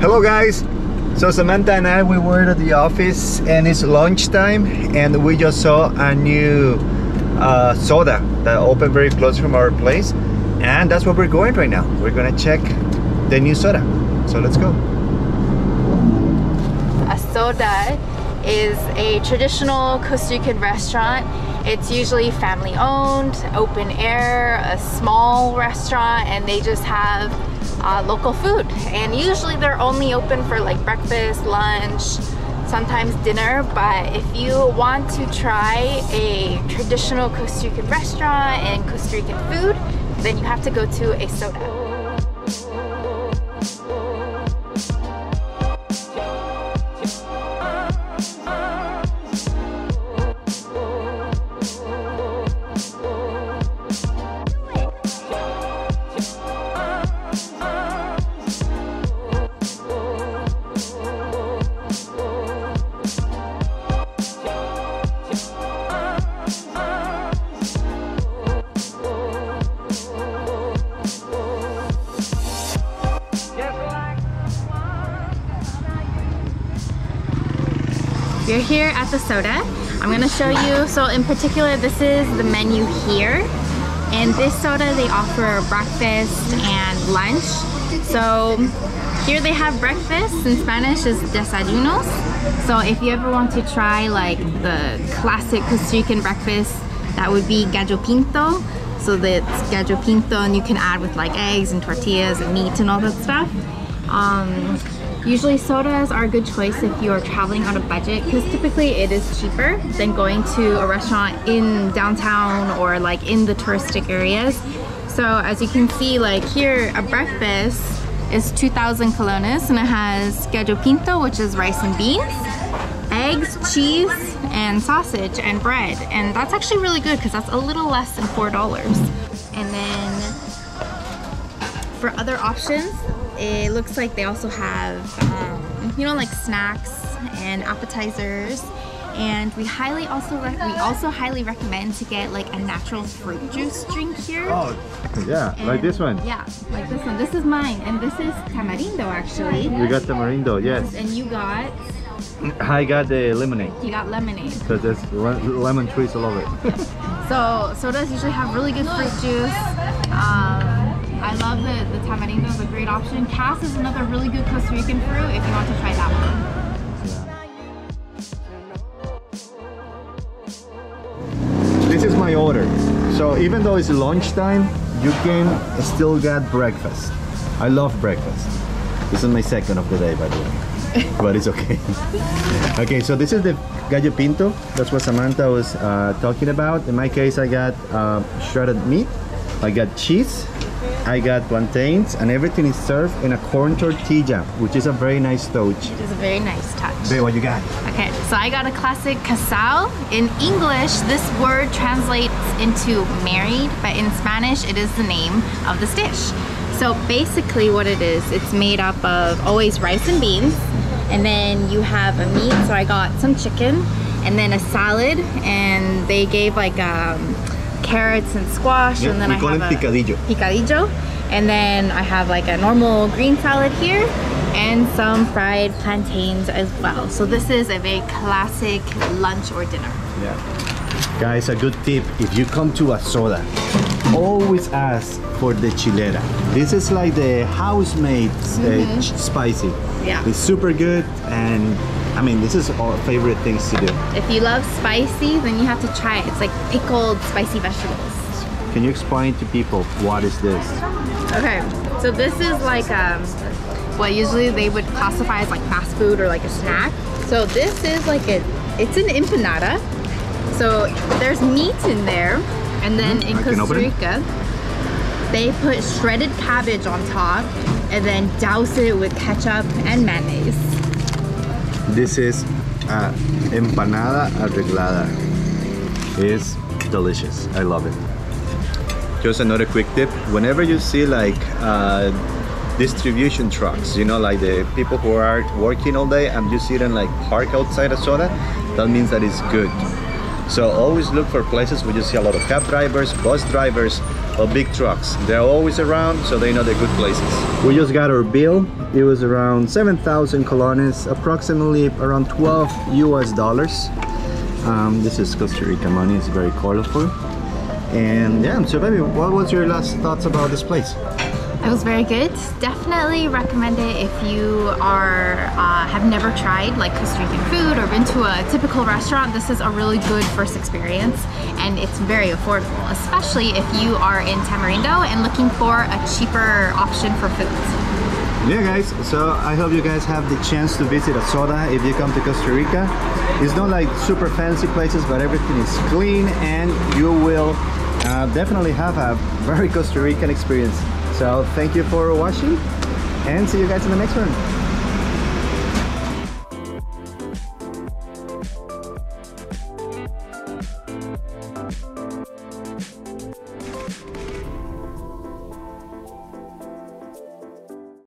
Hello guys! So Samantha and I, we were at the office and it's lunchtime and we just saw a new uh, soda that opened very close from our place and that's where we're going right now. We're gonna check the new soda. So let's go. A soda is a traditional Costa Rican restaurant. It's usually family owned, open air, a small restaurant, and they just have uh, local food. And usually they're only open for like breakfast, lunch, sometimes dinner. But if you want to try a traditional Costa Rican restaurant and Costa Rican food, then you have to go to a soda. You're here at the soda. I'm gonna show you, so in particular, this is the menu here. And this soda, they offer breakfast and lunch. So here they have breakfast, in Spanish is desayunos. So if you ever want to try like the classic Costa Rican breakfast, that would be gallo pinto. So that's gallo pinto and you can add with like eggs and tortillas and meat and all that stuff. Um, Usually sodas are a good choice if you're traveling on a budget because typically it is cheaper than going to a restaurant in downtown or like in the touristic areas. So as you can see like here a breakfast is 2,000 colones and it has gallo pinto which is rice and beans, eggs, cheese, and sausage and bread and that's actually really good because that's a little less than $4. And then for other options it looks like they also have, um, you know, like snacks and appetizers. And we highly also we also highly recommend to get like a natural fruit juice drink here. Oh, yeah, And- like this one. Yeah, like this one. This is mine, and this is tamarindo actually. We got tamarindo, yes. And you got I got the lemonade you got lemonade. because there's le- lemon trees all over it. So sodas usually have really good fruit juice. Um, I love the the tamarindo is a great option. Cas is another really good Costa Rican fruit if you want to try that one. This is my order. So even though it's lunchtime, you can still get breakfast. I love breakfast. This is my second of the day, by the way. but it's okay. okay, so this is the gallo pinto. That's what Samantha was uh, talking about. In my case, I got uh, shredded meat. I got cheese. I got plantains, and everything is served in a corn tortilla, which is a very nice touch. It's a very nice touch. Babe, what you got? Okay, so I got a classic casado. In English, this word translates into married, but in Spanish, it is the name of this dish. So basically what it is, it's made up of always rice and beans, and then you have a meat, so I got some chicken, and then a salad, and they gave like um, carrots and squash, Yeah, and then I have a picadillo. picadillo. And then I have like a normal green salad here and some fried plantains as well. So this is a very classic lunch or dinner. Yeah. Guys, a good tip, if you come to a soda, always ask for the chilera. This is like the house-made uh, ch- spicy. Yeah. It's super good and I mean, this is our favorite things to do. If you love spicy, then you have to try it. It's like pickled spicy vegetables. Can you explain to people what is this? Okay, so this is like um, what usually they would classify as like fast food or like a snack. So this is like a, it's an empanada. So there's meat in there, and then in I Costa. Rica, they put shredded cabbage on top, and then douse it with ketchup and mayonnaise. This is uh, empanada arreglada. It's delicious. I love it. Just another quick tip. Whenever you see like uh, distribution trucks, you know, like the people who are working all day and you see them like park outside a soda, that means that it's good. So always look for places where you see a lot of cab drivers, bus drivers, or big trucks. They're always around, so they know they're good places. We just got our bill. It was around 7,000 colones, approximately around 12 US dollars. Um, this is Costa Rica money, it's very colorful. And yeah, so baby, what was your last thoughts about this place? It was very good. Definitely recommend it if you are uh, have never tried like Costa Rican food or been to a typical restaurant. This is a really good first experience and it's very affordable, especially if you are in Tamarindo and looking for a cheaper option for food. Yeah guys, so I hope you guys have the chance to visit a soda if you come to Costa Rica. It's not like super fancy places, but everything is clean and you will uh, definitely have a very Costa Rican experience. So thank you for watching and see you guys in the next one.